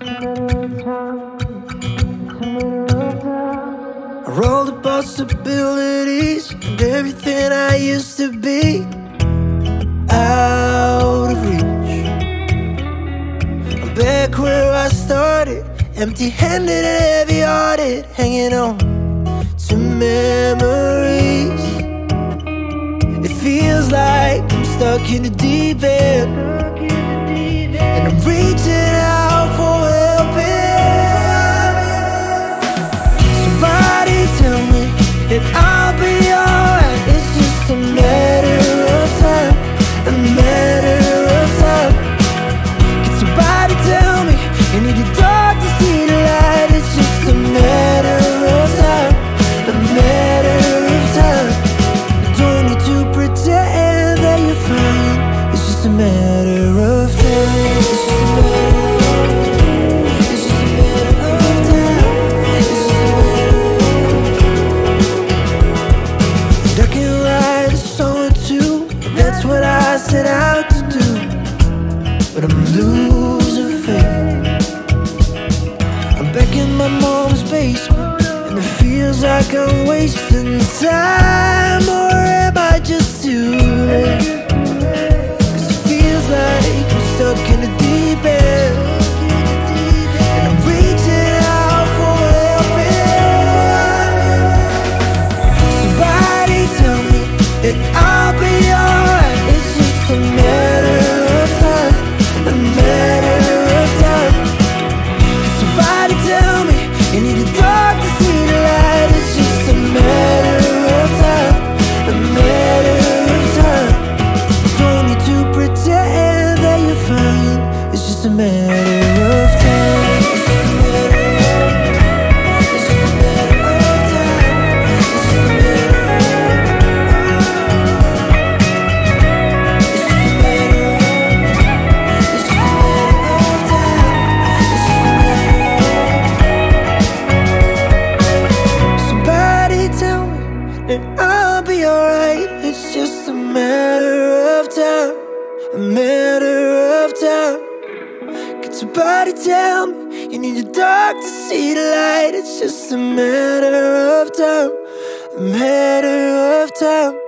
Are all the possibilities and everything I used to be out of reach? I'm back where I started, empty handed and heavy hearted, hanging on to memories. It feels like I'm stuck in the deep end, and I'm reaching out. be set out to do, but I'm losing faith. I'm back in my mom's basement, and it feels like I'm wasting time. Or I'll be alright. It's just a matter of time. to tell me. You need the dark to see the light. It's just a matter of time. A matter of time.